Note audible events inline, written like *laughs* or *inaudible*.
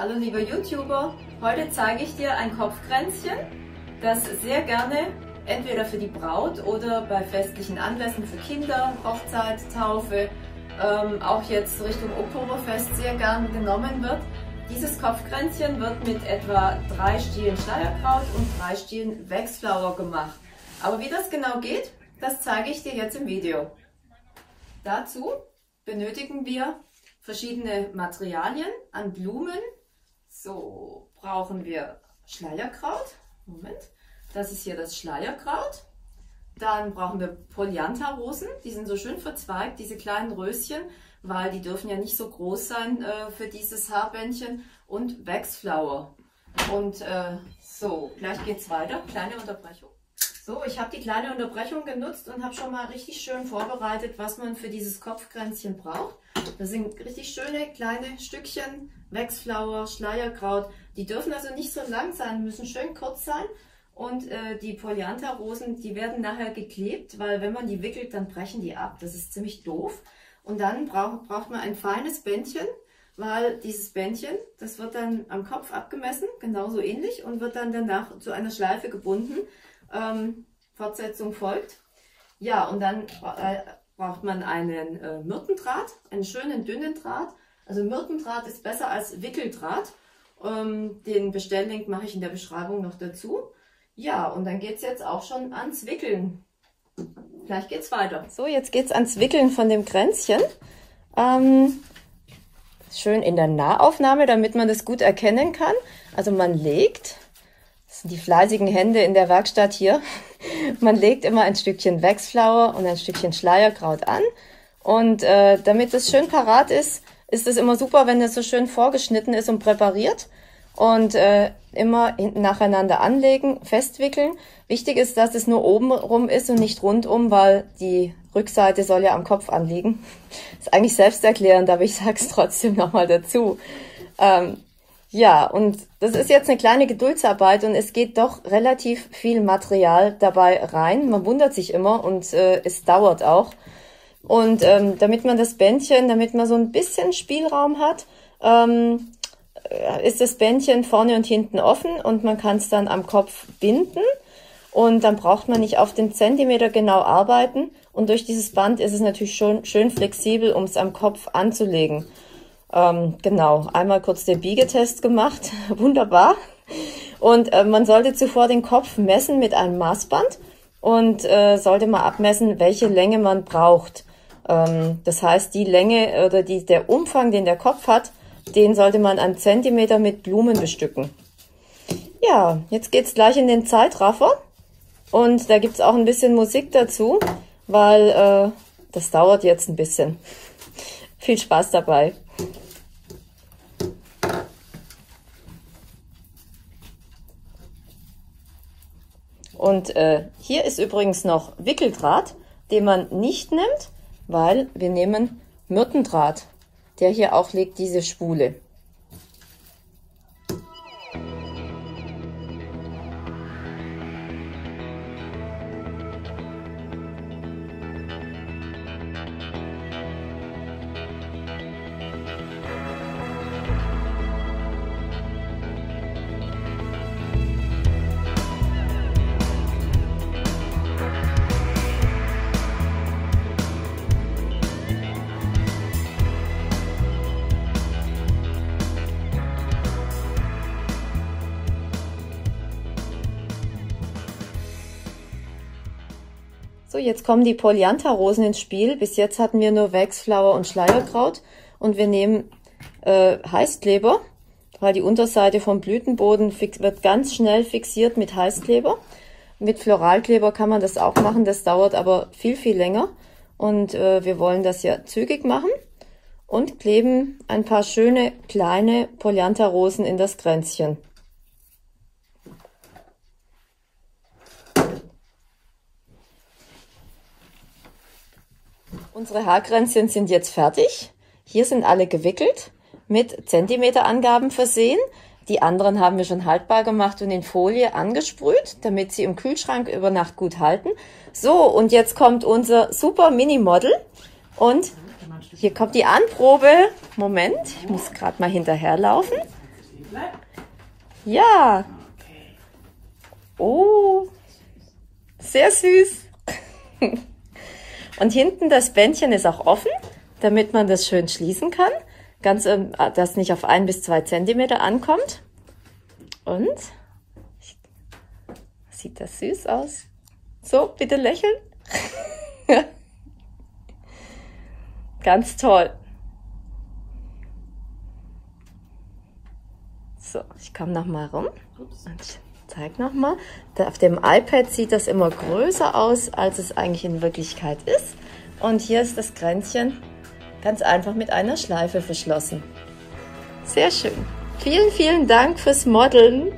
Hallo lieber YouTuber, heute zeige ich dir ein Kopfkränzchen, das sehr gerne entweder für die Braut oder bei festlichen Anlässen für Kinder, Hochzeit, Taufe, ähm, auch jetzt Richtung Oktoberfest sehr gern genommen wird. Dieses Kopfkränzchen wird mit etwa drei Stielen Schleierkraut und drei Stielen Waxflower gemacht. Aber wie das genau geht, das zeige ich dir jetzt im Video. Dazu benötigen wir verschiedene Materialien an Blumen, so, brauchen wir Schleierkraut. Moment. Das ist hier das Schleierkraut. Dann brauchen wir Polyantha-Rosen. Die sind so schön verzweigt, diese kleinen Röschen, weil die dürfen ja nicht so groß sein äh, für dieses Haarbändchen. Und Waxflower. Und äh, so, gleich geht's weiter. Kleine Unterbrechung. So, ich habe die kleine Unterbrechung genutzt und habe schon mal richtig schön vorbereitet, was man für dieses Kopfkränzchen braucht. Das sind richtig schöne kleine Stückchen Waxflower, Schleierkraut. Die dürfen also nicht so lang sein, müssen schön kurz sein. Und äh, die Polyantha-Rosen, die werden nachher geklebt, weil wenn man die wickelt, dann brechen die ab. Das ist ziemlich doof. Und dann brauch, braucht man ein feines Bändchen, weil dieses Bändchen, das wird dann am Kopf abgemessen, genauso ähnlich, und wird dann danach zu einer Schleife gebunden. Ähm, Fortsetzung folgt. Ja, und dann äh, braucht man einen äh, Myrtendraht, einen schönen dünnen Draht. Also Myrtendraht ist besser als Wickeldraht. Ähm, den Bestelllink mache ich in der Beschreibung noch dazu. Ja, und dann geht es jetzt auch schon ans Wickeln. Gleich geht's weiter. So, jetzt geht es ans Wickeln von dem Kränzchen. Ähm, schön in der Nahaufnahme, damit man das gut erkennen kann. Also man legt die fleißigen Hände in der Werkstatt hier. Man legt immer ein Stückchen Waxflower und ein Stückchen Schleierkraut an. Und äh, damit es schön parat ist, ist es immer super, wenn es so schön vorgeschnitten ist und präpariert. Und äh, immer hinten nacheinander anlegen, festwickeln. Wichtig ist, dass es nur oben rum ist und nicht rundum, weil die Rückseite soll ja am Kopf anliegen. *laughs* Ist eigentlich selbsterklärend, aber ich sage es trotzdem nochmal dazu. Ähm, ja, und das ist jetzt eine kleine Geduldsarbeit und es geht doch relativ viel Material dabei rein. Man wundert sich immer und äh, es dauert auch. Und ähm, damit man das Bändchen, damit man so ein bisschen Spielraum hat, ähm, äh, ist das Bändchen vorne und hinten offen und man kann es dann am Kopf binden. Und dann braucht man nicht auf den Zentimeter genau arbeiten. Und durch dieses Band ist es natürlich schon schön flexibel, um es am Kopf anzulegen. Ähm, genau, einmal kurz den Biegetest gemacht, *laughs* wunderbar. Und äh, man sollte zuvor den Kopf messen mit einem Maßband und äh, sollte mal abmessen, welche Länge man braucht. Ähm, das heißt, die Länge oder die, der Umfang, den der Kopf hat, den sollte man an Zentimeter mit Blumen bestücken. Ja, jetzt geht's gleich in den Zeitraffer und da gibt's auch ein bisschen Musik dazu, weil äh, das dauert jetzt ein bisschen. *laughs* Viel Spaß dabei. Und äh, hier ist übrigens noch Wickeldraht, den man nicht nimmt, weil wir nehmen Myrtendraht. Der hier auch liegt, diese Spule. Jetzt kommen die Polyantha-Rosen ins Spiel. Bis jetzt hatten wir nur Waxflower und Schleierkraut. Und wir nehmen äh, Heißkleber, weil die Unterseite vom Blütenboden fix, wird ganz schnell fixiert mit Heißkleber. Mit Floralkleber kann man das auch machen, das dauert aber viel, viel länger. Und äh, wir wollen das ja zügig machen und kleben ein paar schöne kleine Polyantha-Rosen in das Kränzchen. Unsere Haarkränzchen sind jetzt fertig. Hier sind alle gewickelt, mit Zentimeterangaben versehen. Die anderen haben wir schon haltbar gemacht und in Folie angesprüht, damit sie im Kühlschrank über Nacht gut halten. So, und jetzt kommt unser super Mini-Model. Und hier kommt die Anprobe. Moment, ich muss gerade mal hinterherlaufen. Ja. Oh, sehr süß. *laughs* Und hinten das Bändchen ist auch offen, damit man das schön schließen kann. Ganz, ähm, dass nicht auf ein bis zwei Zentimeter ankommt. Und sieht das süß aus. So, bitte lächeln. *laughs* Ganz toll. So, ich komme noch mal rum und zeig noch mal. Auf dem iPad sieht das immer größer aus, als es eigentlich in Wirklichkeit ist. Und hier ist das Kränzchen ganz einfach mit einer Schleife verschlossen. Sehr schön. Vielen, vielen Dank fürs Modeln.